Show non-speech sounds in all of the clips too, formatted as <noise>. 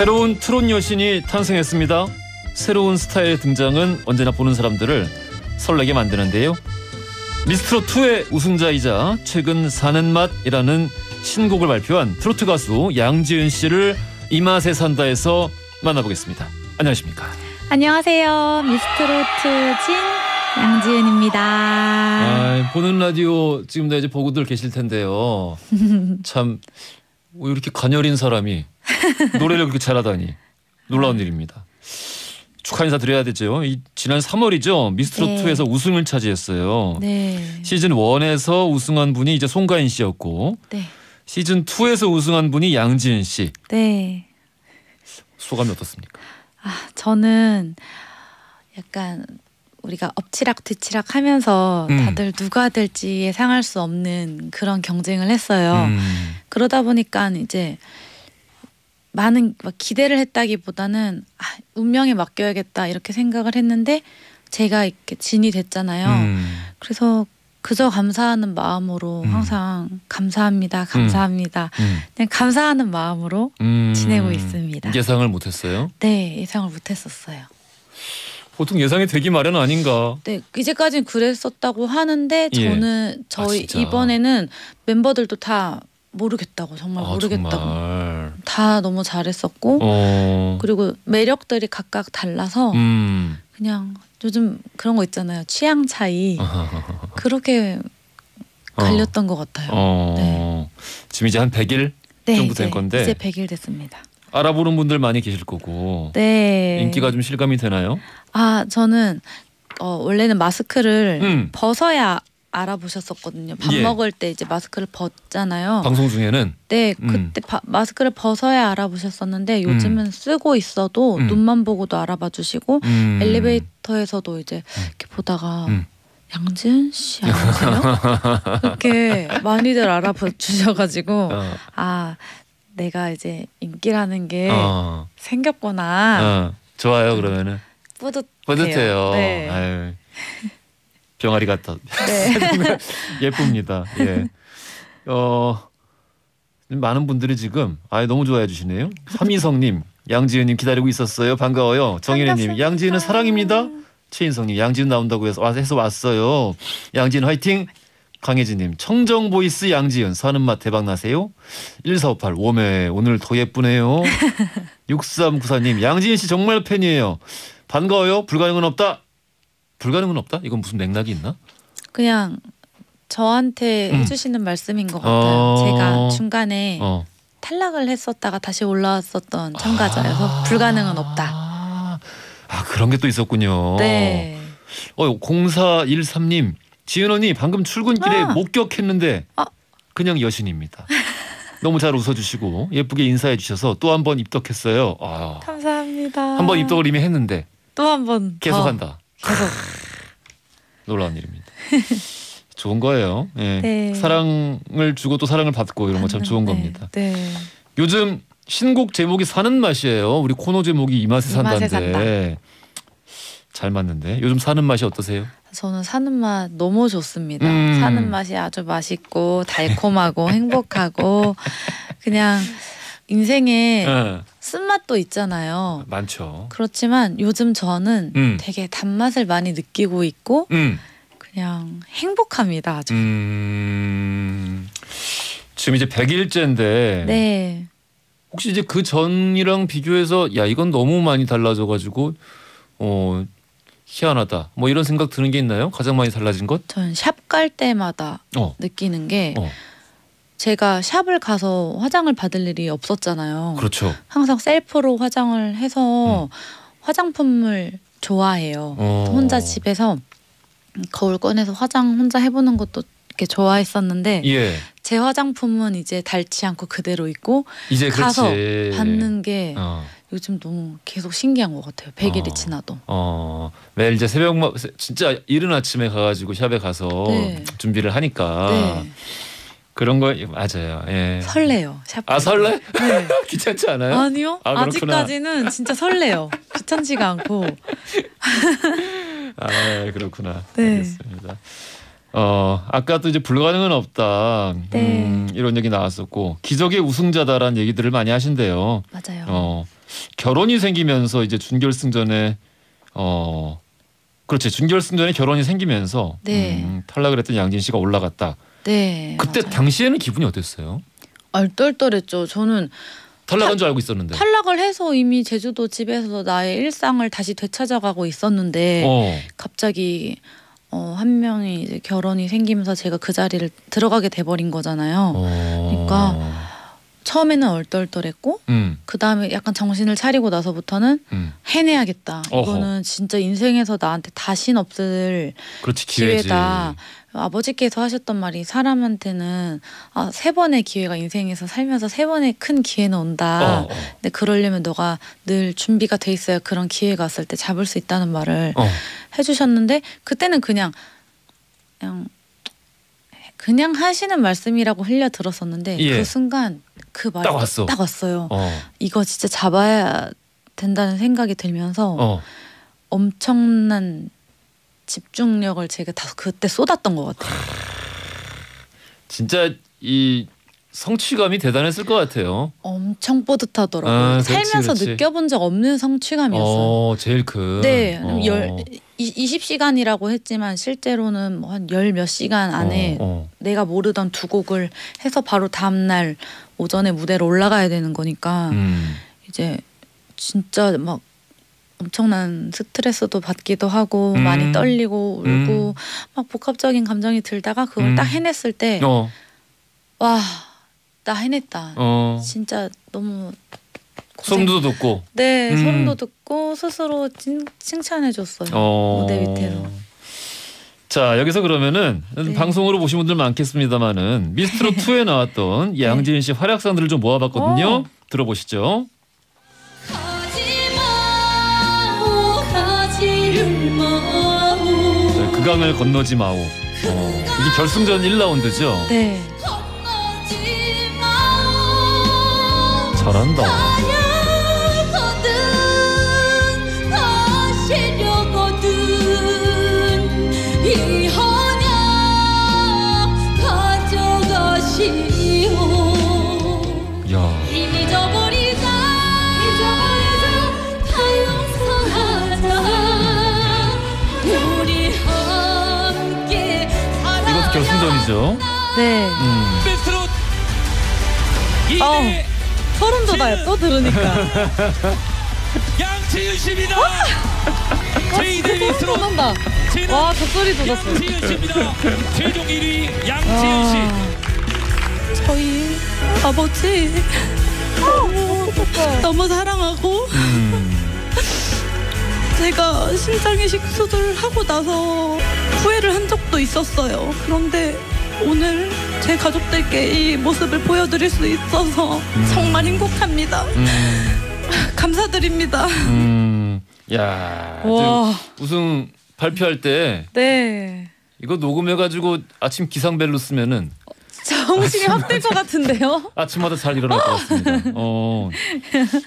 새로운 트롯 여신이 탄생했습니다. 새로운 스타의 등장은 언제나 보는 사람들을 설레게 만드는데요. 미스트롯 2의 우승자이자 최근 사는 맛이라는 신곡을 발표한 트로트 가수 양지은 씨를 이 맛에 산다에서 만나보겠습니다. 안녕하십니까? 안녕하세요. 미스트로트 진 양지은입니다. 아, 보는 라디오 지금도 이제 보고들 계실 텐데요. <laughs> 참왜 이렇게 가녀린 사람이 노래를 그렇게 잘하다니 놀라운 일입니다. 축하 인사 드려야 되죠. 이 지난 3월이죠. 미스트롯2에서 네. 우승을 차지했어요. 네. 시즌 1에서 우승한 분이 이제 송가인 씨였고 네. 시즌 2에서 우승한 분이 양지은 씨. 네. 소감이 어떻습니까? 아, 저는 약간 우리가 엎치락 뒤치락 하면서 음. 다들 누가 될지 예상할 수 없는 그런 경쟁을 했어요. 음. 그러다 보니까 이제 많은 기대를 했다기보다는 아, 운명에 맡겨야겠다 이렇게 생각을 했는데 제가 이렇게 진이 됐잖아요. 음. 그래서 그저 감사하는 마음으로 음. 항상 감사합니다, 감사합니다. 음. 음. 그냥 감사하는 마음으로 지내고 있습니다. 예상을 못했어요? 네, 예상을 못했었어요. 보통 예상이 되기 마련 아닌가. 네, 이제까지는 그랬었다고 하는데 예. 저는 예. 저희 아, 이번에는 멤버들도 다 모르겠다고 정말 아, 모르겠다고 정말. 다 너무 잘했었고 어... 그리고 매력들이 각각 달라서 음... 그냥 요즘 그런 거 있잖아요 취향 차이 <laughs> 그렇게 어. 갈렸던 어... 것 같아요. 어... 네. 지금 이제 한 100일 네, 정도 된 건데 이제 100일 됐습니다. 알아보는 분들 많이 계실 거고 네. 인기가 좀 실감이 되나요? 아 저는 어, 원래는 마스크를 음. 벗어야 알아보셨었거든요. 밥 예. 먹을 때 이제 마스크를 벗잖아요. 방송 중에는 네 음. 그때 바, 마스크를 벗어야 알아보셨었는데 요즘은 음. 쓰고 있어도 음. 눈만 보고도 알아봐 주시고 음. 엘리베이터에서도 이제 음. 이렇게 보다가 음. 양지은 씨 아세요? <laughs> 그렇게 많이들 알아봐 주셔가지고 어. 아 내가 이제 인기라는 게 어. 생겼구나. 어. 좋아요 그러면은 뿌듯해요. 뿌듯해요. 네. 병아리 같아. 네. <laughs> 예쁩니다. 예. 어 많은 분들이 지금 아 너무 좋아해 주시네요. 삼희성님, 양지은님 기다리고 있었어요. 반가워요. 정현혜님, 양지은은 사랑입니다. 최인성님, 양지은 나온다고 해서 해서 왔어요. 양지은 화이팅. 강혜진님, 청정 voice 양지은 사는 맛 대박 나세요. 1458 웜메 오늘 더 예쁘네요. <laughs> 6394님, 양지은 씨 정말 팬이에요. 반가워요. 불가능은 없다. 불가능은 없다? 이건 무슨 맥락이 있나? 그냥 저한테 음. 해주시는 말씀인 것 같아요. 어... 제가 중간에 어. 탈락을 했었다가 다시 올라왔었던 참가자여서 아... 불가능은 없다. 아 그런 게 또 있었군요. 네. 어 0413님 지은 언니 방금 출근길에 아. 목격했는데 아. 그냥 여신입니다. 너무 잘 웃어주시고 예쁘게 인사해 주셔서 또 한 번 입덕했어요. 아. 감사합니다. 한 번 입덕을 이미 했는데 또 한 번 계속한다. 계속 놀라운 일입니다. 좋은 거예요. 예. 네. 사랑을 주고 또 사랑을 받고 이런 거 참 좋은 네. 겁니다. 네. 요즘 신곡 제목이 사는 맛이에요. 우리 코너 제목이 이 맛에 산다인데 산다. 잘 맞는데 요즘 사는 맛이 어떠세요? 저는 사는 맛 너무 좋습니다. 음. 사는 맛이 아주 맛있고 달콤하고 <laughs> 행복하고 그냥 인생에 네. 쓴맛도 있잖아요. 많죠. 그렇지만 요즘 저는 음. 되게 단맛을 많이 느끼고 있고 음. 그냥 행복합니다. 아주. 음. 지금 이제 100일째인데 네. 혹시 이제 그 전이랑 비교해서 야 이건 너무 많이 달라져 가지고 어 희한하다. 뭐 이런 생각 드는 게 있나요? 가장 많이 달라진 것? 전 샵 갈 때마다 어. 느끼는 게 어. 제가 샵을 가서 화장을 받을 일이 없었잖아요. 그렇죠. 항상 셀프로 화장을 해서 음. 화장품을 좋아해요. 어. 혼자 집에서 거울 꺼내서 화장 혼자 해보는 것도 이렇게 좋아했었는데 예. 제 화장품은 이제 닳지 않고 그대로 있고 이제 가서 그렇지. 받는 게 어. 요즘 너무 계속 신기한 것 같아요. 100일이 어. 지나도. 어. 매일 이제 새벽 진짜 이른 아침에 가가지고 샵에 가서 네. 준비를 하니까. 네. 그런 거 맞아요. 예. 설레요. 아 설레? 네. <laughs> 귀찮지 않아요? 아니요. 아, 직까지는 진짜 설레요. 귀찮지가 않고. <laughs> 아 그렇구나. 네. 알겠습니다. 어 아까도 이제 불가능은 없다. 네. 음, 이런 얘기 나왔었고 기적의 우승자다라는 얘기들을 많이 하신대요. 맞아요. 어 결혼이 생기면서 이제 준결승전에 어 그렇지 준결승전에 결혼이 생기면서 네. 음, 탈락을 했던 양진 씨가 올라갔다. 네. 그때 맞아요. 당시에는 기분이 어땠어요? 얼떨떨했죠. 저는 탈락한 탈- 줄 알고 있었는데. 탈락을 해서 이미 제주도 집에서 나의 일상을 다시 되찾아가고 있었는데 어. 갑자기 어, 한 명이 이제 결혼이 생기면서 제가 그 자리를 들어가게 돼버린 거잖아요. 어. 그러니까 처음에는 얼떨떨했고 음, 그 다음에 약간 정신을 차리고 나서부터는 음. 해내야겠다. 어허. 이거는 진짜 인생에서 나한테 다신 없을 그렇지. 기회다. 아버지께서 하셨던 말이 사람한테는 아, 세 번의 기회가 인생에서 살면서 세 번의 큰 기회는 온다. 어, 어. 근데 그러려면 너가 늘 준비가 돼 있어야 그런 기회가 왔을 때 잡을 수 있다는 말을 어. 해주셨는데 그때는 그냥 그냥 그냥 하시는 말씀이라고 흘려 들었었는데 예. 그 순간 그 말이 딱 왔어. 딱 왔어요. 어. 이거 진짜 잡아야 된다는 생각이 들면서 어. 엄청난 집중력을 제가 다 그때 쏟았던 것 같아요. 진짜 이 성취감이 대단했을 것 같아요. 엄청 뿌듯하더라고요. 아, 그렇지, 살면서 그렇지. 느껴본 적 없는 성취감이었어요. 어, 제일 큰. 네, 어. 열 20시간이라고 했지만 실제로는 뭐 한열 몇 시간 안에 어, 어. 내가 모르던 두 곡을 해서 바로 다음 날 오전에 무대로 올라가야 되는 거니까 음. 이제 진짜 막 엄청난 스트레스도 받기도 하고 음. 많이 떨리고 울고 음. 막 복합적인 감정이 들다가 그걸 음. 딱 해냈을 때 어. 와, 나 해냈다. 어. 진짜 너무 고생. 소름도 돋고. 네, 음. 소름도 돋고 스스로 칭, 칭찬해줬어요. 어. 무대 밑에서. 자 여기서 그러면은 네. 방송으로 보신 분들 많겠습니다만은 <laughs> 미스트롯 2에 나왔던 네. 양지은 씨 활약상들을 좀 모아봤거든요. 어. 들어보시죠. 가지를 마오 자, 그 강을 건너지 마오. 어, 이게 결승전 1라운드죠. 네. 잘한다. 결승전이죠. 네. 음. 베스트롯 어. 2대 소름 돋아요. 또 들으니까. 양치윤 씨입니다. 제2대 소름 베스트롯 돋는다. 와, 젖소리 돋았어요. 양치윤 씨입니다. 최종 1위 양치윤 씨. 아, 저희 아버지 너무 사랑하고 음. 제가 심장이식 수술을 하고 나서 후회를 한 적도 있었어요. 그런데 오늘 제 가족들께 이 모습을 보여드릴 수 있어서 정말 행복합니다. 음. <laughs> 감사드립니다. 음. 야. 와. 저 우승 발표할 때 네. 이거 녹음해가지고 아침 기상벨로 쓰면은 정신이 확 들 것 같은데요? <laughs> 아침마다 잘 일어날 것 같습니다. 어,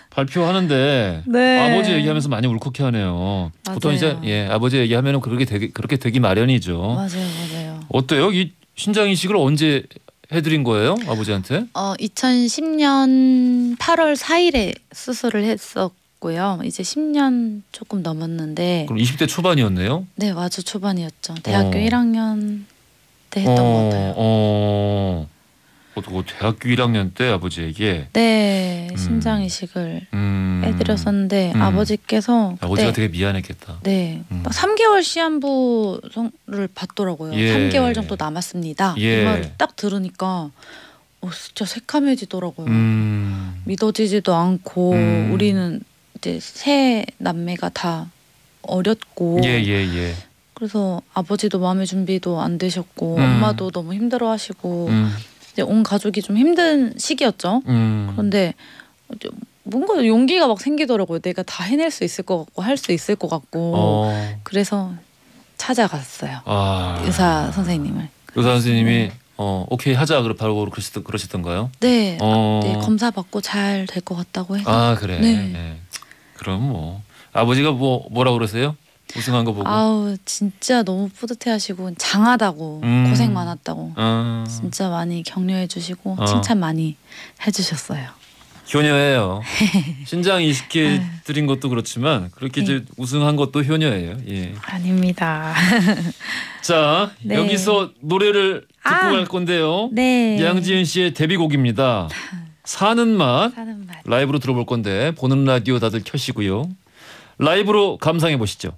발표하는데 네. 아버지 얘기하면서 많이 울컥해하네요. 보통 이제. 예 아버지 얘기하면은 그렇게 되기 그렇게 되기 마련이죠. 맞아요, 맞아요. 어때요? 이 신장 이식을 언제 해드린 거예요, 아버지한테? 어, 2010년 8월 4일에 수술을 했었고요. 이제 10년 조금 넘었는데, 그럼 20대 초반이었네요. 네, 맞아 초반이었죠. 대학교 어. 1학년 때 했던 것 같아요. 어, 어, 대학교 1학년 때 아버지에게 네, 음. 심장 이식을 음, 해드렸었는데 음. 아버지께서 아버지가 그때 되게 미안했겠다. 네, 음. 막 3개월 시한부를 받더라고요. 예. 3개월 정도 남았습니다. 예. 이 말을 딱 들으니까 어, 진짜 새카매지더라고요. 음, 믿어지지도 않고 음. 우리는 이제 세 남매가 다 어렸고 예, 예, 예. 그래서 아버지도 마음의 준비도 안 되셨고 음. 엄마도 너무 힘들어하시고 음, 이제 온 가족이 좀 힘든 시기였죠. 음. 그런데 뭔가 용기가 막 생기더라고요. 내가 다 해낼 수 있을 것 같고 할 수 있을 것 같고 어, 그래서 찾아갔어요. 아, 의사 선생님을. 의사 선생님이 어 오케이 하자 그러 바로 그러시던 그러시던가요? 네, 어. 네 검사 받고 잘 될 것 같다고 해서 아 그래. 네. 네. 그럼 뭐 아버지가 뭐 뭐라 그러세요? 우승한 거 보고. 아우 진짜 너무 뿌듯해하시고 장하다고 음. 고생 많았다고 아, 진짜 많이 격려해 주시고 어. 칭찬 많이 해주셨어요. 효녀예요. <laughs> 신장 이식해 드린 것도 그렇지만 그렇게 네. 이제 우승한 것도 효녀예요. 예. 아닙니다. <laughs> 자 네. 여기서 노래를 듣고 아. 갈 건데요. 네. 양지은 씨의 데뷔곡입니다. 사는 맛 사는 맛. 라이브로 들어볼 건데 보는 라디오 다들 켜시고요. 라이브로 감상해 보시죠.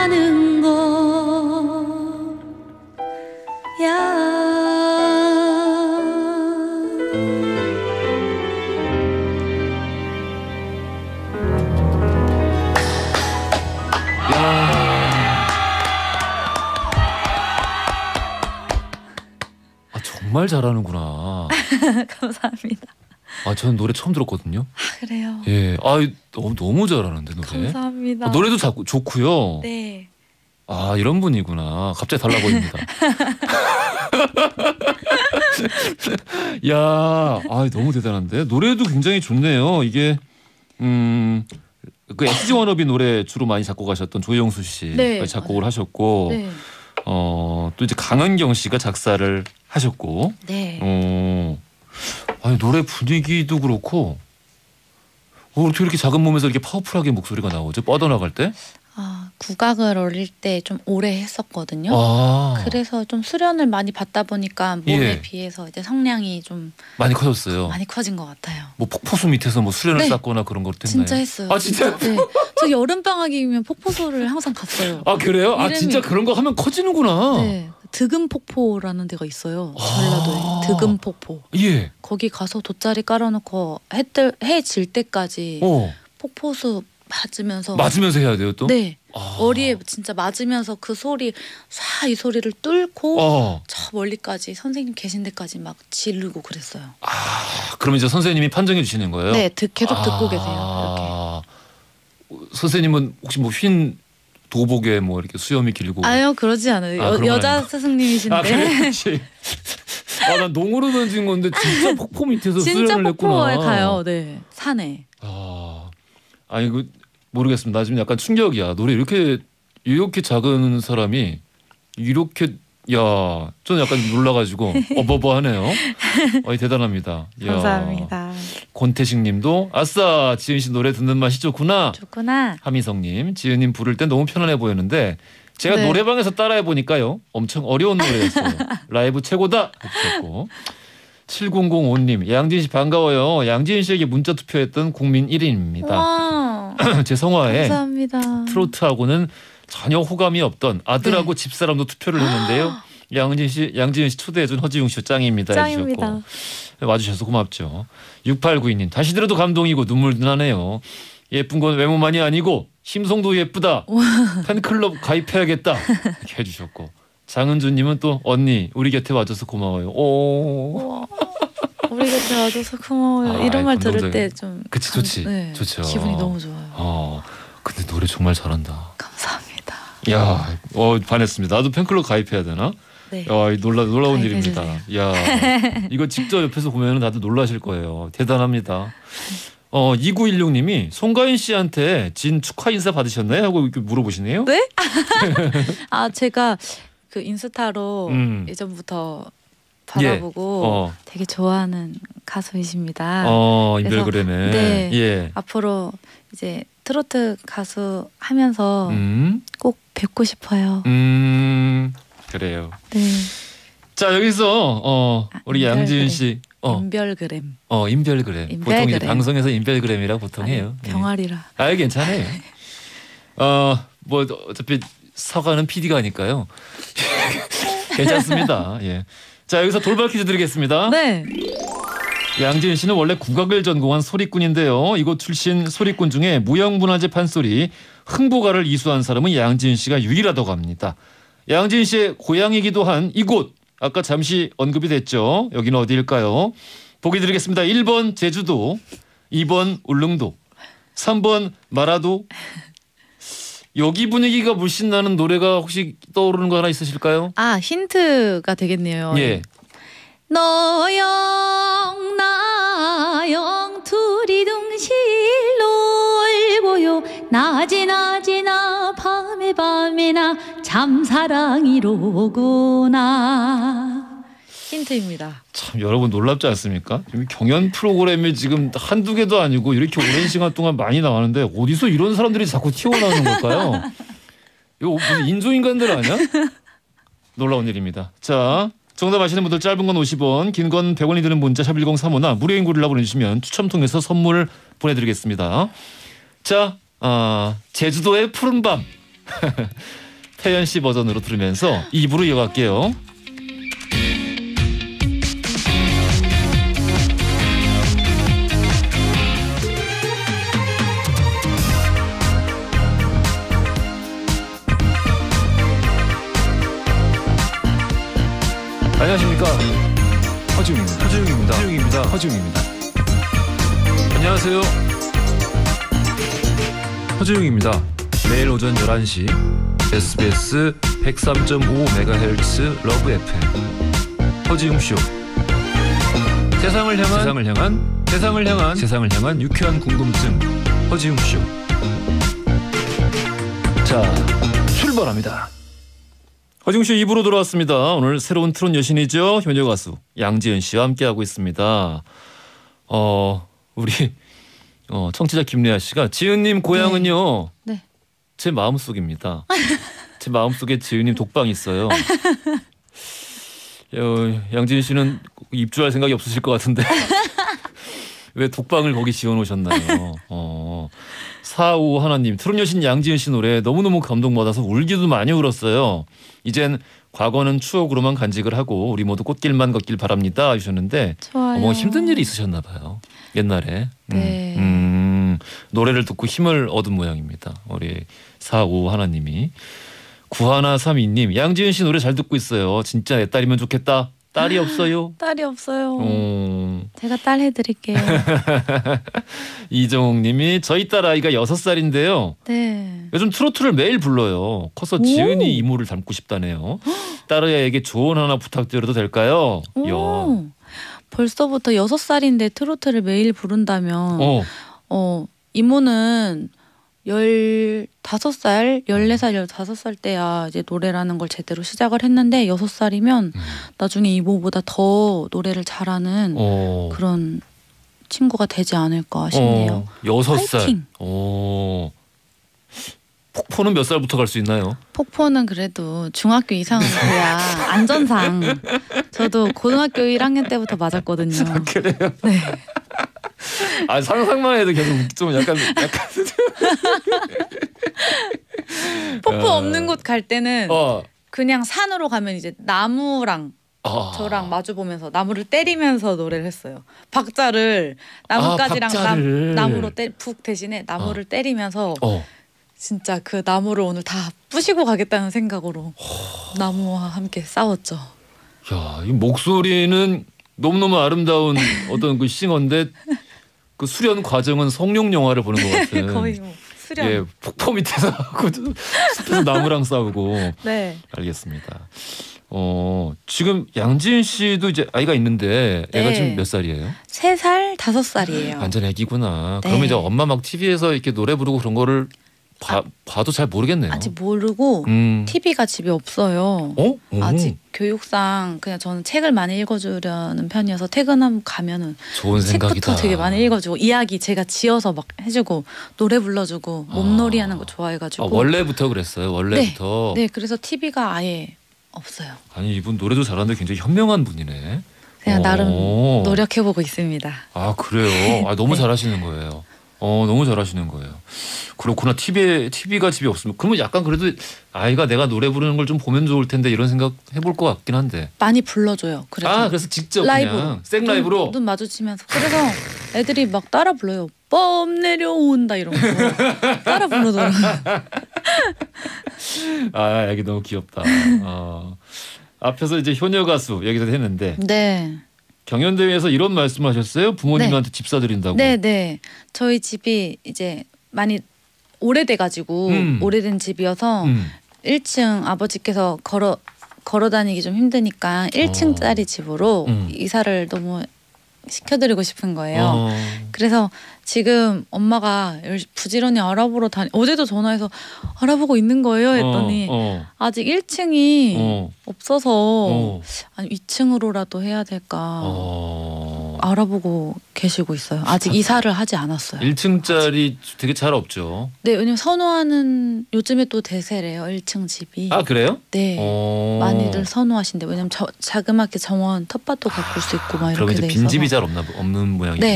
사는 거야 아 정말 잘하는구나. <laughs> 감사합니다. 아 저는 노래 처음 들었거든요. 그래요. 예, 아 너무 너무 잘하는데 노래. 감사합니다. 아, 노래도 자꾸 좋고요. 네. 아 이런 분이구나. 갑자기 달라 보입니다. <laughs> 야, 아 너무 대단한데 노래도 굉장히 좋네요. 이게 음. 그 SG 워너비 노래 주로 많이 작곡하셨던 조영수 씨가 네, 작곡을 맞아요. 하셨고 네. 어, 또 이제 강은경 씨가 작사를 하셨고 네. 어, 아니 노래 분위기도 그렇고 어, 어떻게 이렇게 작은 몸에서 이렇게 파워풀하게 목소리가 나오죠? 뻗어나갈 때? 아, 국악을 어릴 때 좀 오래 했었거든요. 아, 그래서 좀 수련을 많이 받다 보니까 몸에 예. 비해서 이제 성량이 좀 많이 커졌어요. 많이 커진 것 같아요. 뭐 폭포수 밑에서 뭐 수련을 네. 쌓거나 그런 것 했나요? 진짜 했어요. 아 진짜? 네. 저 여름 방학이면 폭포소를 항상 갔어요. 아 그래요? 아 이름이- 진짜 그런 거 하면 커지는구나. 네. 득음폭포라는 데가 있어요. 전라도에 아. 득음폭포. 예. 거기 가서 돗자리 깔아놓고 해뜰 해질 때까지 어 폭포수 맞으면서 맞으면서 해야 돼요 또. 네 아. 머리에 진짜 맞으면서 그 소리 쏴 이 소리를 뚫고 어. 저 멀리까지 선생님 계신 데까지 막 지르고 그랬어요. 아 그럼 이제 선생님이 판정해 주시는 거예요? 네 듣- 계속 듣고 아. 계세요. 선생님은 혹시 뭐흰 도복에 뭐 이렇게 수염이 길고. 아유 그러지 않아요. 아, 여, 아니고. 스승님이신데 아, 그렇지. 아, 난 농으로 던진 건데 진짜 폭포 밑에서 진짜 수련을 했구나. 폭포에 가요. 네 산에. 아, 아니 그 모르겠습니다. 나 지금 약간 충격이야. 노래 이렇게 이렇게 작은 사람이 이렇게 야, 저는 약간 놀라가지고 어버버하네요. 어, 대단합니다. 야. 감사합니다. 권태식님도 아싸 지은 씨 노래 듣는 맛이 좋구나. 좋구나. 하미성님, 지은님 부를 땐 너무 편안해 보였는데 제가 네. 노래방에서 따라해 보니까요, 엄청 어려운 노래였어요. 라이브 최고다. 하셨고 7005님, 양진 씨 반가워요. 양진 씨에게 문자 투표했던 국민 1인입니다. <clears throat> 제 성화에 감사합니다. 트로트하고는 전혀 호감이 없던 아들하고 네. 집사람도 투표를 했는데요. <gasps> 양진 씨, 양지은 씨 초대해준 허지웅 씨 짱입니다. 짱입니다. 해주셨고. 와주셔서 고맙죠. 6892님 다시 들어도 감동이고 눈물 나네요. 예쁜 건 외모만이 아니고 심성도 예쁘다. <laughs> 팬클럽 가입해야겠다. 이렇게 해주셨고 장은주님은 또 언니 우리 곁에 와줘서 고마워요. 오. 우리 곁에 와줘서 고마워요. 아, 이런 말 들을 때 좀. 그치 좋지. 네, 좋죠. 기분이 너무 좋아요. 어, 근데 노래 정말 잘한다. 감사합니다. 야, 어 반했습니다. 나도 팬클럽 가입해야 되나? 네. 야, 놀라 놀라운 일입니다. 야, <laughs> 이거 직접 옆에서 보면은 다들 놀라실 거예요. 대단합니다. 어, 2916님이 송가인 씨한테 진 축하 인사 받으셨나요? 하고 이렇게 물어보시네요. 네? <laughs> 아, 제가 그 인스타로 음. 예전부터 받아보고 예. 어. 되게 좋아하는 가수이십니다. 어, 인별그램에. 네. 예. 앞으로 이제 트로트 가수 하면서 음. 꼭 뵙고 싶어요. 음 그래요. 네. 자 여기서 어 아, 우리 양지은 씨 어. 인별그램. 어 인별그램. 인별그램. 보통 이제 방송에서 인별그램이라 보통 아니, 해요. 예. 병아리라. 예. 아 괜찮아요. <laughs> 어뭐 어차피 사과는 PD가니까요. <laughs> 괜찮습니다. 예. 자 여기서 돌발 퀴즈 드리겠습니다. 네. 양지은 씨는 원래 국악을 전공한 소리꾼인데요. 이곳 출신 소리꾼 중에 무형문화재 판소리 흥보가를 이수한 사람은 양지은 씨가 유일하다고 합니다. 양지은 씨의 고향이기도 한 이곳 아까 잠시 언급이 됐죠. 여기는 어디일까요? 보기 드리겠습니다. 1번 제주도, 2번 울릉도, 3번 마라도. 여기 분위기가 물씬 나는 노래가 혹시 떠오르는 거 하나 있으실까요? 아 힌트가 되겠네요. 예. 너영 나영 둘이 둥실 놀고요 낮에 낮에나 밤에 밤에나 참사랑이로구나 힌트입니다. 참 여러분 놀랍지 않습니까? 지금 경연 프로그램이 지금 한두 개도 아니고 이렇게 오랜 시간 동안 많이 나왔는데 어디서 이런 사람들이 자꾸 튀어나오는 걸까요? 이거 인조인간들 아니야? 놀라운 일입니다. 자, 정답 아시는 분들 짧은 건 50원, 긴 건 100원이 드는 문자 샵 1035나 무료인 글이라 보내주시면 추첨 통해서 선물 보내드리겠습니다. 자, 어, 제주도의 푸른 밤 <laughs> 태연 씨 버전으로 들으면서 2부로 이어갈게요. 안녕하십니까 허지웅입니다. 허지웅입니다. 허지웅입니다. 허지웅입니다. 안녕하세요. 허지웅입니다. 매일 오전 11시 SBS 103.5MHz 러브 FM 허지웅 쇼. 세상을 향한 세상을 향한 세상을 향한 세상을 향한 유쾌한 궁금증 허지웅 쇼. 자, 출발합니다. 허중쇼 2부로 돌아왔습니다. 오늘 새로운 트롯 여신이죠. 효녀 가수 양지은 씨와 함께하고 있습니다. 어, 우리 어, 청취자 김래아 씨가 지은님 고향은요. 네. 네. 제 마음속입니다. 제 마음속에 지은님 독방 있어요. 어, 양지은 씨는 입주할 생각이 없으실 것 같은데 <laughs> 왜 독방을 거기 지어놓으셨나요? 어. 사우 하나님 트롯 여신 양지은 씨 노래 너무너무 감동받아서 울기도 많이 울었어요. 이젠 과거는 추억으로만 간직을 하고 우리 모두 꽃길만 걷길 바랍니다 하셨는데. 뭐 힘든 일이 있으셨나 봐요. 옛날에. 음, 네. 음, 음, 노래를 듣고 힘을 얻은 모양입니다. 우리 사우 하나님이. 구하나 삼이님 양지은 씨 노래 잘 듣고 있어요. 진짜 내 딸이면 좋겠다. 딸이 없어요. <gasps> 딸이 없어요. 어... 제가 딸 해드릴게요. <laughs> 이정욱님이 저희 딸 아이가 여섯 살인데요. 네. 요즘 트로트를 매일 불러요. 커서 오. 지은이 이모를 닮고 싶다네요. <gasps> 딸에게 조언 하나 부탁드려도 될까요? 야. 벌써부터 여섯 살인데 트로트를 매일 부른다면 어, 어 이모는 열다섯 살, 열네 살, 열다섯 살 때야 이제 노래라는 걸 제대로 시작을 했는데 여섯 살이면 음. 나중에 이모보다 더 노래를 잘하는 어. 그런 친구가 되지 않을까 싶네요. 어, 여섯 살. 오. 폭포는 몇 살부터 갈 수 있나요? 폭포는 그래도 중학교 이상은 돼야 <laughs> 안전상 저도 고등학교 1학년 때부터 맞았거든요. 그래요? 네. 아 상상만 해도 계속 좀 약간 약간 <laughs> 폭포 어. 없는 곳 갈 때는 어. 그냥 산으로 가면 이제 나무랑 아. 저랑 마주 보면서 나무를 때리면서 노래를 했어요. 박자를 나뭇가지랑 아, 박자를. 남, 나무로 때, 북 대신에 나무를 때리면서 어. 진짜 그 나무를 오늘 다 부시고 가겠다는 생각으로 나무와 함께 싸웠죠. 야, 이 목소리는 너무너무 아름다운 <laughs> 어떤 그 싱어인데 그 수련 과정은 성룡 영화를 보는 것 <laughs> 같은. 거의 뭐 수련. 예, 폭포 밑에서 <laughs> 그 숲에서 나무랑 싸우고 <laughs> 네. 알겠습니다. 어, 지금 양지은 씨도 이제 아이가 있는데 애가 네. 지금 몇 살이에요? 세 살, 다섯 살이에요. 완전 애기구나. 네. 그러면 이제 엄마 막 TV에서 이렇게 노래 부르고 그런 거를 봐, 봐도 잘 모르겠네요. 아직 모르고 음. TV가 집에 없어요. 어? 오, 아직 교육상 그냥 저는 책을 많이 읽어주려는 편이어서 퇴근하면 가면은 좋은 생각이다. 책부터 되게 많이 읽어주고 이야기 제가 지어서 막 해주고 노래 불러주고 몸놀이 하는 거 좋아해가지고 아, 원래부터 그랬어요. 원래부터. 네 그래서 TV가 아예 없어요. 아니 이분 노래도 잘하는데 굉장히 현명한 분이네. 그냥 나름 오. 노력해보고 있습니다. 아 그래요. 아 너무 네. 잘하시는 거예요. 어 너무 잘하시는 거예요. 그렇구나. TV에 TV가 집에 없으면 그러면 약간 그래도 아이가 내가 노래 부르는 걸 좀 보면 좋을 텐데 이런 생각 해볼 것 같긴 한데. 많이 불러줘요. 그래서 아 그래서 직접 라이브로 그냥 생 눈- 라이브로. 눈, 마주치면서 그래서 애들이 막 따라 불러요. 뻔 내려온다 이러면서 따라 부르더라고요. <laughs> 아 애기 너무 귀엽다. 어. 앞에서 이제 효녀 가수 얘기도 했는데 네. 경연대회에서 이런 말씀하셨어요? 부모님한테 집 사드린다고. 네, 네. 저희 집이 이제 많이 오래돼가지고 음. 오래된 집이어서 음. 1층 아버지께서 걸어 걸어 다니기 좀 힘드니까 1층짜리 집으로 어. 음. 이사를 너무 시켜드리고 싶은 거예요. 어. 그래서 지금 엄마가 열- 부지런히 알아보러 다니 어제도 전화해서 알아보고 있는 거예요 했더니 어, 아직 1층이 어, 없어서 어, 아니 2층으로라도 해야 될까 어. 알아보고 계시고 있어요. 아직 이사를 하지 않았어요. 1층짜리 되게 잘 없죠. 네, 왜냐면 선호하는 요즘에 또 대세래요. 1층 집이. 아 그래요? 네. 어. 많이들 선호하신대. 왜냐면 저, 자그맣게 정원 텃밭도 가꿀 수 있고 막 이렇게 돼 있어서. 빈집이 잘 없나 보- 없는 모양이구나.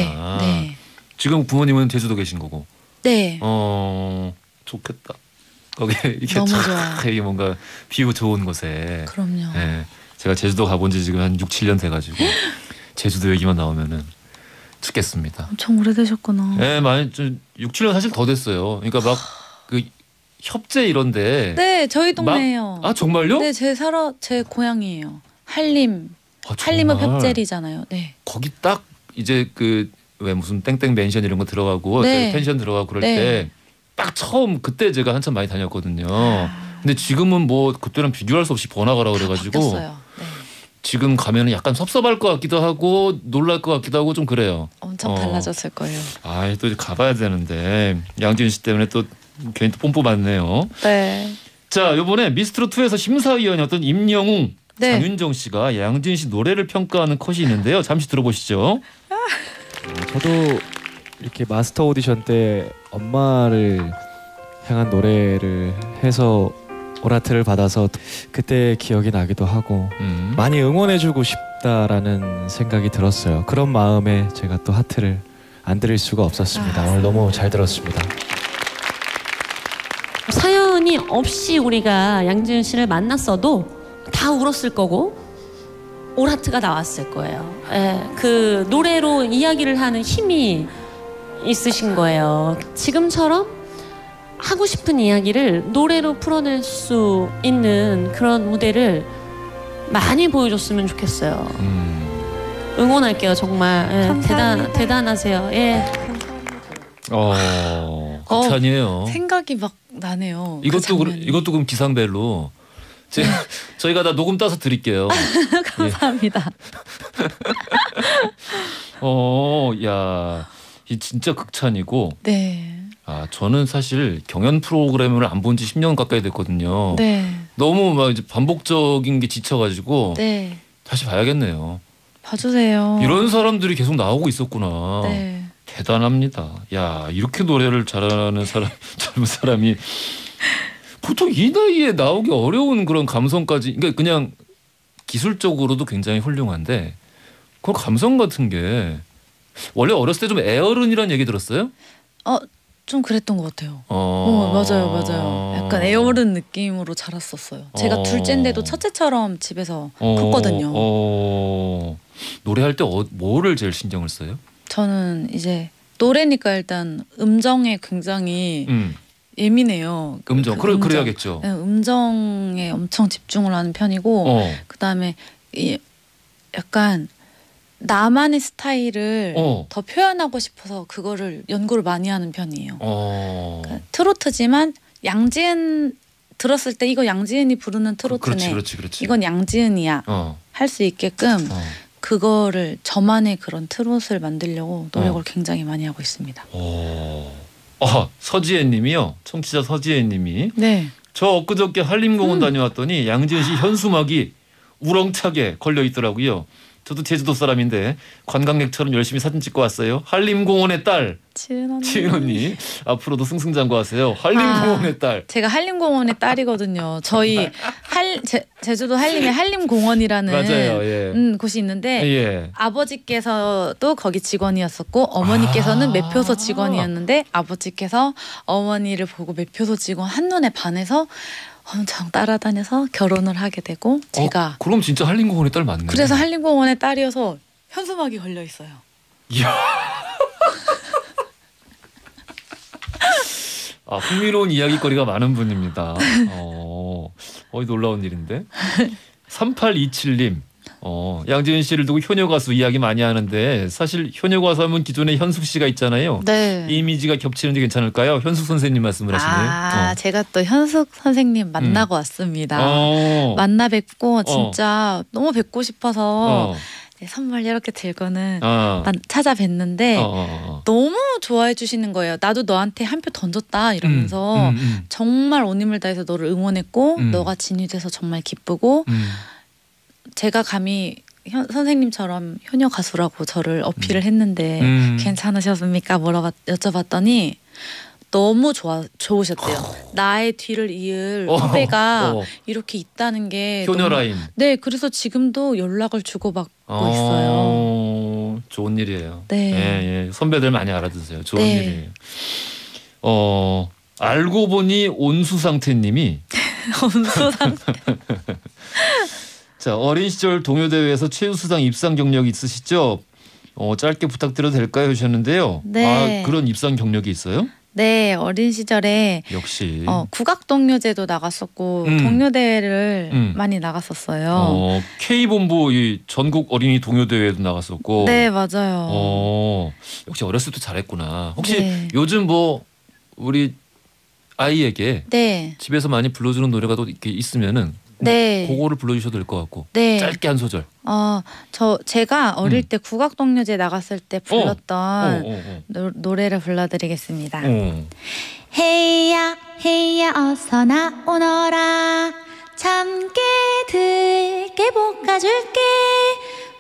네, 네, 지금 부모님은 제주도 계신 거고. 네. 어 좋겠다. 거기 <laughs> 이렇게 너무 쫙 좋아요. <laughs> 이게 뭔가 뷰 좋은 곳에. 그럼요. 네. 제가 제주도 가본 지 지금 한 6, 7년 돼가지고 <laughs> 제주도 얘기만 나오면은 죽겠습니다. 엄청 오래되셨구나. 네, 많이 좀 6, 7년 사실 더 됐어요. 그러니까 막 그 협재 이런데. 네, 저희 동네예요. 아 정말요? 네, 제 살아 제 고향이에요. 한림. 아, 한림은? 협재리잖아요. 네. 거기 딱 이제 그 왜 무슨 땡땡 맨션 이런 거 들어가고 네. 펜션 들어가고 그럴 네. 때 딱 처음 그때 제가 한참 많이 다녔거든요. 근데 지금은 뭐 그때랑 비교할 수 없이 번화가라 그래가지고. 네. 지금 가면은 약간 섭섭할 것 같기도 하고 놀랄 것 같기도 하고 좀 그래요. 엄청 어. 달라졌을 거예요. 아, 또 가봐야 되는데 양지은 씨 때문에 또 괜히 또 뽐뿌 맞네요. 네. 자, 요번에 미스트롯 2에서 심사위원이었던 임영웅, 네. 장윤정 씨가 양지은 씨 노래를 평가하는 컷이 있는데요. 잠시 들어보시죠. 저도 이렇게 마스터 오디션 때 엄마를 향한 노래를 해서 오라트를 받아서 그때 기억이 나기도 하고 음. 많이 응원해주고 싶다라는 생각이 들었어요. 그런 마음에 제가 또 하트를 안 드릴 수가 없었습니다. 아. 오늘 너무 잘 들었습니다. 사연이 없이 우리가 양지은 씨를 만났어도 다 울었을 거고 오라트가 나왔을 거예요. 예, 그 노래로 이야기를 하는 힘이 있으신 거예요. 지금처럼 하고 싶은 이야기를 노래로 풀어낼 수 있는 그런 무대를 많이 보여줬으면 좋겠어요. 음. 응원할게요, 정말. 예, 대단. 대단하세요. 예. 어, 극찬이에요. 생각이 막 나네요. 그 이것도 그, 장면이. 이것도 그럼 기상벨로 제, <laughs> 저희가 다 녹음 따서 드릴게요. <laughs> 감사합니다. <laughs> 어, 야, 이 진짜 극찬이고 네. 아 저는 사실 경연 프로그램을 안 본 지 10년 가까이 됐거든요. 네. 너무 막 이제 반복적인 게 지쳐가지고 네. 다시 봐야겠네요. 봐주세요. 이런 사람들이 계속 나오고 있었구나. 네. 대단합니다. 야 이렇게 노래를 잘하는 사람 <laughs> 젊은 사람이 보통 이 나이에 나오기 어려운 그런 감성까지 그러니까 그냥 기술적으로도 굉장히 훌륭한데 그 감성 같은 게 원래 어렸을 때 좀 애어른이라는 얘기 들었어요? 어, 좀 그랬던 것 같아요. 어, 어, 맞아요, 맞아요. 약간 애어른 느낌으로 자랐었어요. 제가 어. 둘째인데도 첫째처럼 집에서 어, 컸거든요. 어, 노래할 때 어, 뭐를 제일 신경을 써요? 저는 이제 노래니까 일단 음정에 굉장히 음, 예민해요. 그- 음정. 그 그래 그래야겠죠. 네, 음정에 엄청 집중을 하는 편이고 어, 그다음에 이 약간 나만의 스타일을 어. 더 표현하고 싶어서 그거를 연구를 많이 하는 편이에요. 어. 그러니까 트로트지만 양지은 들었을 때 이거 양지은이 부르는 트로트네. 그렇지, 그렇지, 그렇지. 이건 양지은이야 어, 할수 있게끔 어. 그거를 저만의 그런 트롯을 만들려고 노력을 어. 굉장히 많이 하고 있습니다. 오. 어, 서지혜님이요. 청취자 서지혜님이 네. 저 엊그저께 한림공원 음. 다녀왔더니 양지은 씨 현수막이 우렁차게 걸려 있더라고요. 저도 제주도 사람인데 관광객처럼 열심히 사진 찍고 왔어요. 한림공원의 딸 지은 언니. 지은 언니 앞으로도 승승장구하세요. 한림공원의 딸. 제가 한림공원의 딸이거든요. 저희 할 제, 제주도 한림에 한림공원이라는 맞아요. 예. 음, 곳이 있는데 예. 아버지께서도 거기 직원이었었고 어머니께서는 아. 매표소 직원이었는데 아버지께서 어머니를 보고 매표소 직원 한 눈에 반해서 엄청 따라다녀서 결혼을 하게 되고 제가 어, 그럼 진짜 한림공원의 딸 맞네. 그래서 한림공원의 딸이어서 현수막이 걸려 있어요. 이야. <laughs> 아, 흥미로운 이야기거리가 많은 분입니다. 어, 어이 놀라운 일인데. <laughs> 3827님. 어, 양지은 씨를 두고 효녀 가수 이야기 많이 하는데 사실 효녀 가수 하면 기존에 현숙 씨가 있잖아요. 네. 이미지가 겹치는데 괜찮을까요? 현숙 선생님 말씀을 하시네요. 아, 제가 또 현숙 선생님 만나고 왔습니다. 어. 만나 뵙고 진짜 너무 뵙고 싶어서 어. 네, 선물 이렇게 들고는 어. 만- 찾아뵀는데 어, 어, 어. 너무 좋아해 주시는 거예요. 나도 너한테 한 표 던졌다 이러면서 음, 음, 정말 온 힘을 다해서 너를 응원했고 음. 너가 진이 돼서 정말 기쁘고 음. 제가 감히 현, 선생님처럼 효녀 가수라고 저를 어필을 했는데 음. 괜찮으셨습니까? 물어봤 여쭤봤더니 너무 좋아 좋으셨대요. 나의 뒤를 이을 어, 후배가 어. 이렇게 있다는 게 효녀 너무- 라인. 네, 그래서 지금도 연락을 주고받고 어, 있어요. 좋은 일이에요. 네. 예, 예. 선배들 많이 알아두세요. 좋은 네. 일이에요. 어, 알고 보니 온수 상태님이 <laughs> 엄수상 <laughs> 자 어린 시절 동요대회에서 최우수상 입상 경력이 있으시죠? 어, 짧게 부탁드려도 될까요? 하셨는데요. 네. 아, 그런 입상 경력이 있어요? 네, 어린 시절에 역시. 어, 국악 동요제도 나갔었고 음. 동요 대회를 음. 많이 나갔었어요. 어, K본부 이 전국 어린이 동요대회도 나갔었고. 네, 맞아요. 어, 역시 어렸을 때 잘했구나. 혹시 네. 요즘 뭐 우리 아이에게 네, 집에서 많이 불러주는 노래가 또 이렇게 있으면은 네, 그거를 불러주셔도 될 것 같고 네. 짧게 한 소절. 어, 저 제가 어릴 음. 때 국악 동요제 나갔을 때 불렀던 어, 어, 노, 노래를 불러드리겠습니다. 어. 어. 헤이야 헤이야 어서 나오너라 참깨 들깨 볶아줄게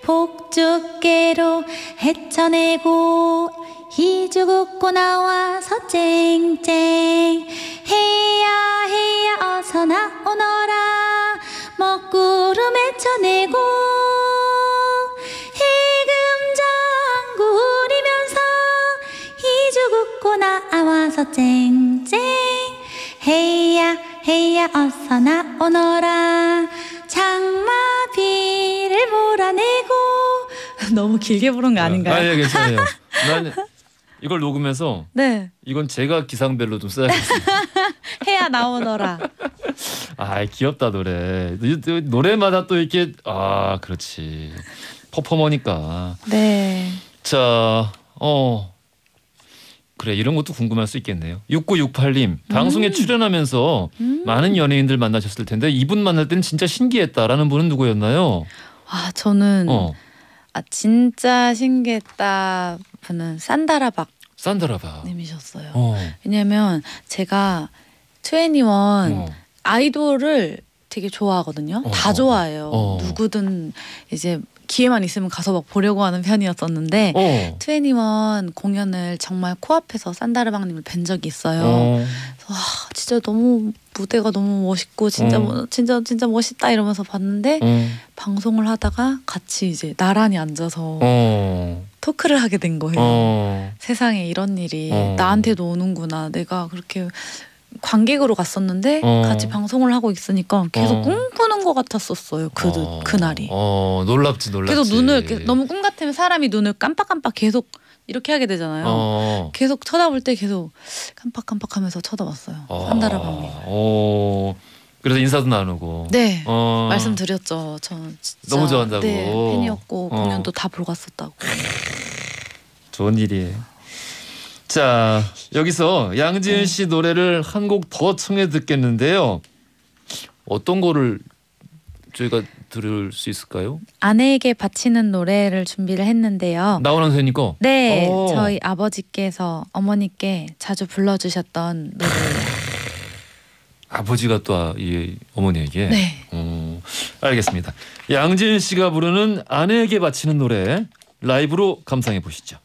복죽깨로 헤쳐내고 희죽 웃고 나와서 쨍쨍. 헤이야 헤이야 어서 나오너라. 먹구름 헤쳐내고 해금장구 우리면서 희죽 웃고 나와서 쨍쨍. 헤이야 헤이야 어서 나오너라. 장마비를 몰아내고. <laughs> 너무 길게 부른 거 아닌가요? 아, 예, 괜찮아요. 난 이걸 녹음해서 네 이건 제가 기상별로 좀 써야겠어요. <laughs> 해야 나오너라 아, 귀엽다 노래. 노래마다 또 이렇게 아, 그렇지. 퍼포머니까. 네 자, 어. 그래 이런 것도 궁금할 수 있겠네요. 6968님 방송에 출연하면서 음. 많은 연예인들 만나셨을 텐데 이분 만날 때는 진짜 신기했다라는 분은 누구였나요? 아 저는 어, 아 진짜 신기했다 분은 산다라박 산다라바. 님이셨어요. 어. 왜냐면 제가 트웬티원 어. 아이돌을 되게 좋아하거든요. 어. 다 좋아해요. 어. 누구든 이제 기회만 있으면 가서 막 보려고 하는 편이었었는데 어. 트웬티원 공연을 정말 코앞에서 산다르방님을 뵌 적이 있어요. 어. 와 진짜 너무 무대가 너무 멋있고 진짜 어. 뭐- 진짜 진짜 멋있다 이러면서 봤는데 어. 방송을 하다가 같이 이제 나란히 앉아서 어. 토크를 하게 된 거예요. 어. 세상에 이런 일이 어. 나한테도 오는구나. 내가 그렇게 관객으로 갔었는데 어. 같이 방송을 하고 있으니까 계속 어. 꿈꾸는 것 같았었어요. 그 어. 그날이. 어, 놀랍지 놀랍지. 계속 눈을 너무 꿈 같으면 사람이 눈을 깜빡깜빡 계속 이렇게 하게 되잖아요. 어. 계속 쳐다볼 때 계속 깜빡깜빡하면서 쳐다봤어요. 어. 산다라방님. 어. 그래서 인사도 나누고. 네. 어. 말씀드렸죠. 저 진짜 너무 좋아한다고. 네, 팬이었고 어. 공연도 다 보러 갔었다고. 좋은 일이에요. 자, 여기서 양지은 씨 노래를 한 곡 더 청해 듣겠는데요. 어떤 거를 저희가 들을 수 있을까요? 아내에게 바치는 노래를 준비를 했는데요. 나훈아 선생님 거. 네, 오. 저희 아버지께서 어머니께 자주 불러주셨던 노래예요. 아버지가 또 이 어머니에게. 네. 어, 알겠습니다. 양지은 씨가 부르는 아내에게 바치는 노래 라이브로 감상해 보시죠.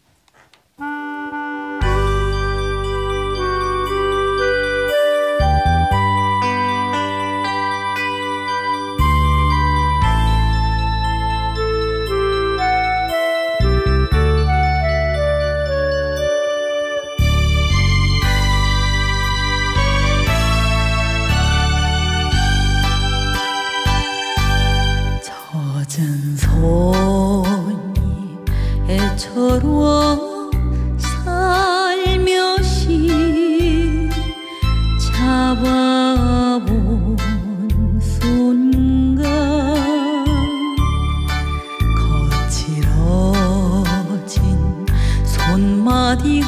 손마디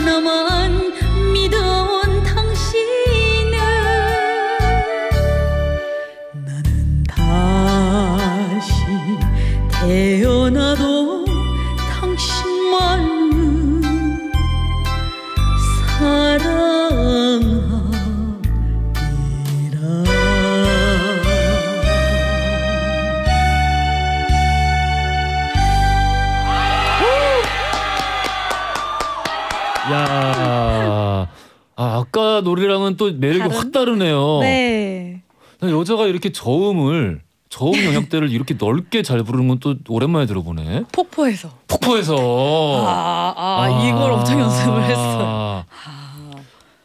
나 또 매력이 다른? 확 다르네요. 네. 여자가 이렇게 저음을 저음 영역대를 이렇게 넓게 잘 부르는 건 또 오랜만에 들어보네. 폭포에서. 폭포에서. 아, 아, 이걸 엄청 연습을 했어요.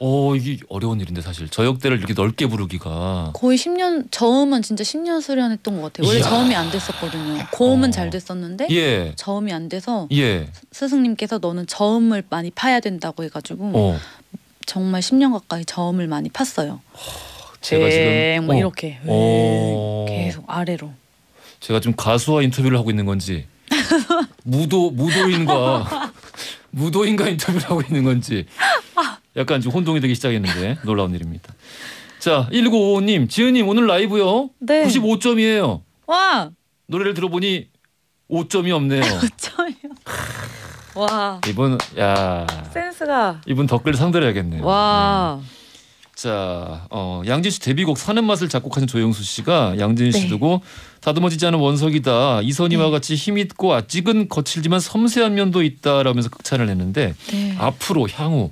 어 이게 어려운 일인데 사실 저역대를 이렇게 넓게 부르기가. 거의 10년 저음은 진짜 10년 수련했던 것 같아요. 원래 이야. 저음이 안 됐었거든요. 고음은 어. 잘 됐었는데 예. 저음이 안 돼서 예. 스승님께서 너는 저음을 많이 파야 된다고 해가지고 어. 정말 10년 가까이 저음을 많이 팠어요. 제가 지금 뭐 어. 이렇게 어. 계속 아래로. 제가 지금 가수와 인터뷰를 하고 있는 건지 무도 무도인과 <laughs> 무도인과 인터뷰를 하고 있는 건지 약간 좀 혼동이 되기 시작했는데 놀라운 일입니다. 자 1955님 지은님 오늘 라이브요 네. 95점이에요. 와 노래를 들어보니 5점이 없네요. <laughs> 저요. 와 이분 야 센스가 이분 댓글 상대를 해야겠네요. 와. 네. 자, 어, 양진 씨 데뷔곡 사는 맛을 작곡하신 조영수 씨가 양진 씨 네. 두고 다듬어지지 않은 원석이다. 이선희와 네. 같이 힘 있고 아직은 거칠지만 섬세한 면도 있다라면서 극찬을 했는데 네. 앞으로 향후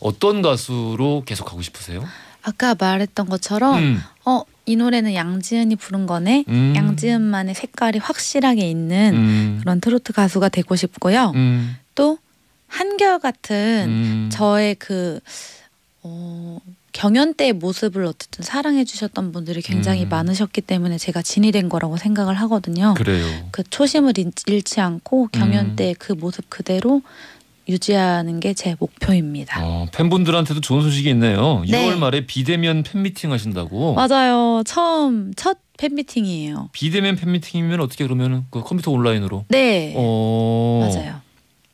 어떤 가수로 계속 하고 싶으세요? 아까 말했던 것처럼 음, 어 이 노래는 양지은이 부른 거네. 음. 양지은만의 색깔이 확실하게 있는 음, 그런 트로트 가수가 되고 싶고요. 음, 또 한결 같은 음. 저의 그 어, 경연 때의 모습을 어쨌든 사랑해 주셨던 분들이 굉장히 음. 많으셨기 때문에 제가 진이 된 거라고 생각을 하거든요. 그래요. 그 초심을 잃- 잃지 않고 경연 음. 때그 모습 그대로 유지하는 게 제 목표입니다. 어, 팬분들한테도 좋은 소식이 있네요. 네. 6월 말에 비대면 팬미팅 하신다고. 맞아요. 처음 첫 팬미팅이에요. 비대면 팬미팅이면 어떻게 그러면 그 컴퓨터 온라인으로? 네. 어, 맞아요.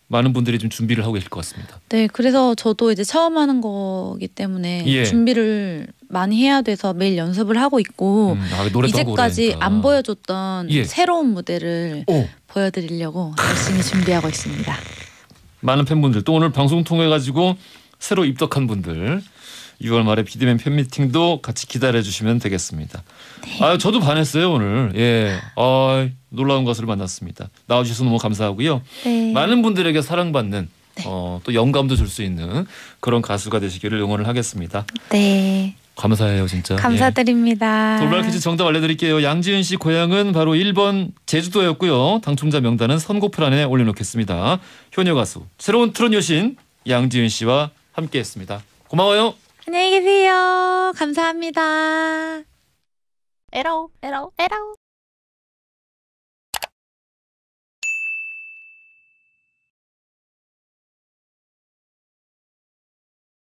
많은 분들이 좀 준비를 하고 계실 것 같습니다. 네, 그래서 저도 이제 처음 하는 거기 때문에 예. 준비를 많이 해야 돼서 매일 연습을 하고 있고 음, 아, 이제까지 그러니까. 안 보여줬던 예. 새로운 무대를 오, 보여드리려고 열심히 준비하고 있습니다. 많은 팬분들 또 오늘 방송 통해 가지고 새로 입덕한 분들 6월 말에 비대면 팬미팅도 같이 기다려 주시면 되겠습니다. 아, 저도 반했어요 오늘. 예, 아, 놀라운 가수를 만났습니다. 나와주셔서 너무 감사하고요. 네. 많은 분들에게 사랑받는 어, 또 영감도 줄 수 있는 그런 가수가 되시기를 응원을 하겠습니다. 네. 감사해요 진짜. 예. 감사드립니다. 돌발 퀴즈 정답 알려드릴게요. 양지은 씨 고향은 바로 1번 제주도였고요. 당첨자 명단은 선고표란에 올려놓겠습니다. 효녀 가수 새로운 트롯 여신 양지은 씨와 함께했습니다. 고마워요. 안녕히 계세요. 감사합니다. 에러 에러 에러